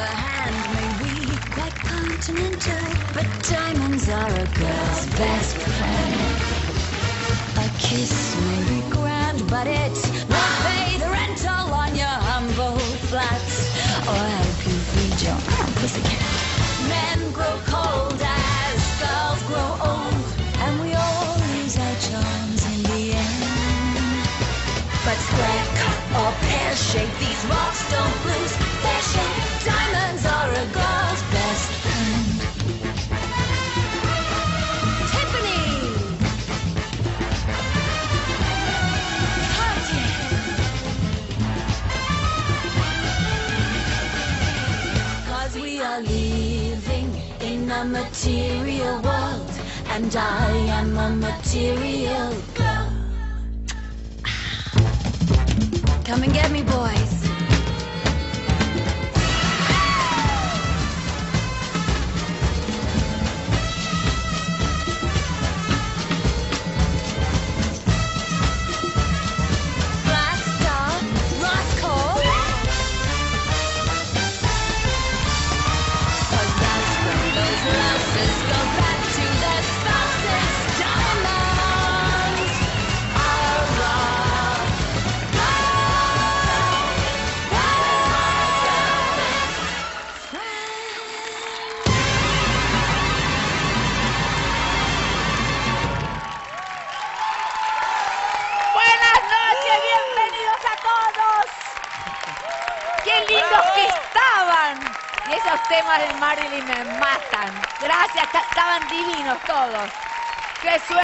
the hand may be quite continental, but diamonds are a girl's best friend. A kiss may be grand, but it won't pay the rental on your humble flat oh, or help you feed your pussycat. Men grow cold as girls grow old, and we all lose our charms in the end. But square cut or pear shape, these rocks don't lose are living in a material world, and I am a material girl. Come and get me, boys. Louses go temas de Marilyn me matan. Gracias, estaban divinos todos. Qué suerte.